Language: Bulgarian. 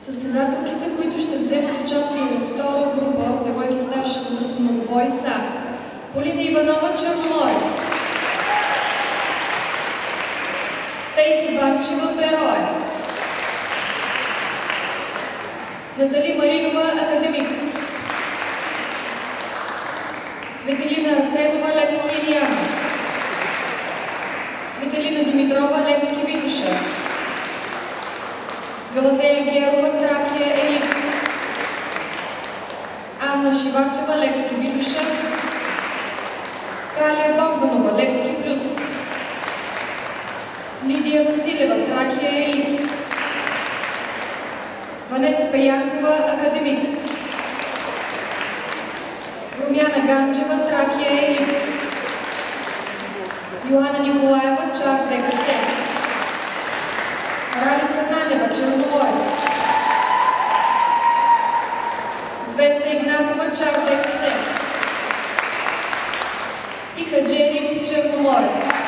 Състезателките, които ще вземат участие във втора група от Евойки старша възраст многобой са Полина Иванова Черноморец, Стейси Банчева Берое, Натали Маринова Академик, Цветелина Арсенова Левски Илияна, Цветелина Димитрова Левски Витоша, Галатея Герова Тракия Елит. Анна Шивачева Левски Витуша. Калия Богданова Левски Плюс. Лидия Василева Тракия Елит. Ванеса Пеянкова Академик. Румяна Ганчева Тракия Елит. Йоанна Николаева Чак ДКС. Ралица Нанева Черноморец. Звезда Игнатова Чак ДКС. И Хаджери Черноморец.